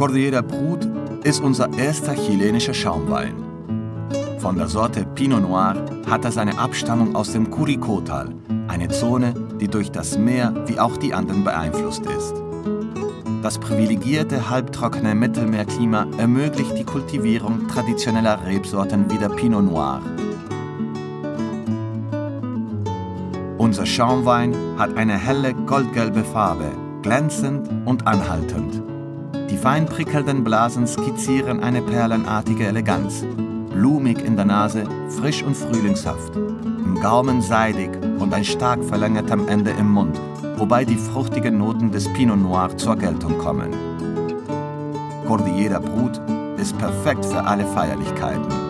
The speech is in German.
Cordillera Brut ist unser erster chilenischer Schaumwein. Von der Sorte Pinot Noir hat er seine Abstammung aus dem Curicó-Tal, eine Zone, die durch das Meer wie auch die anderen beeinflusst ist. Das privilegierte halbtrockene Mittelmeerklima ermöglicht die Kultivierung traditioneller Rebsorten wie der Pinot Noir. Unser Schaumwein hat eine helle goldgelbe Farbe, glänzend und anhaltend. Die fein prickelnden Blasen skizzieren eine perlenartige Eleganz. Blumig in der Nase, frisch und frühlingshaft. Im Gaumen seidig und ein stark verlängertem Ende im Mund, wobei die fruchtigen Noten des Pinot Noir zur Geltung kommen. Cordillera Brut ist perfekt für alle Feierlichkeiten.